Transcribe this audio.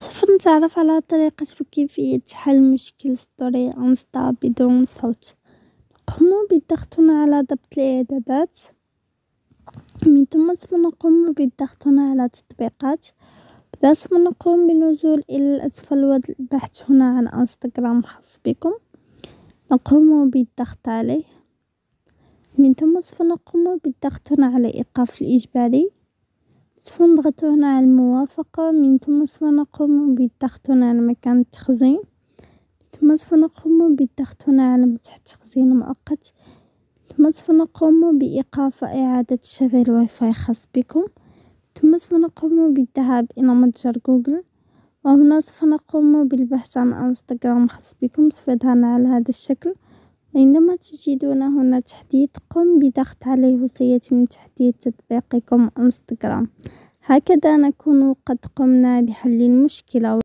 سوف نتعرف على طريقة كيفية حل مشكل ستوري انستا بدون صوت. نقوم بالضغط على ضبط الإعدادات. من ثم سوف نقوم بالضغط على تطبيقات. بعدها سوف نقوم بالنزول إلى الأسفل والبحث هنا عن انستغرام خاص بكم. نقوم بالضغط عليه. من ثم سوف نقوم بالضغط على إيقاف الإجباري. سوف نضغط هنا على الموافقة من ثم سوف نقوم بالضغط هنا على مكان التخزين. ثم سوف نقوم بالضغط هنا على مسح التخزين المؤقت. ثم سوف نقوم بإيقاف إعادة تشغيل واي فاي خاص بكم. ثم سوف نقوم بالذهاب إلى متجر جوجل. وهنا سوف نقوم بالبحث عن إنستغرام خاص بكم سوف يظهر على هذا الشكل. عندما تجدون هنا تحديث قم بضغط عليه وسيتم تحديث تطبيقكم انستغرام. هكذا نكون قد قمنا بحل المشكلة.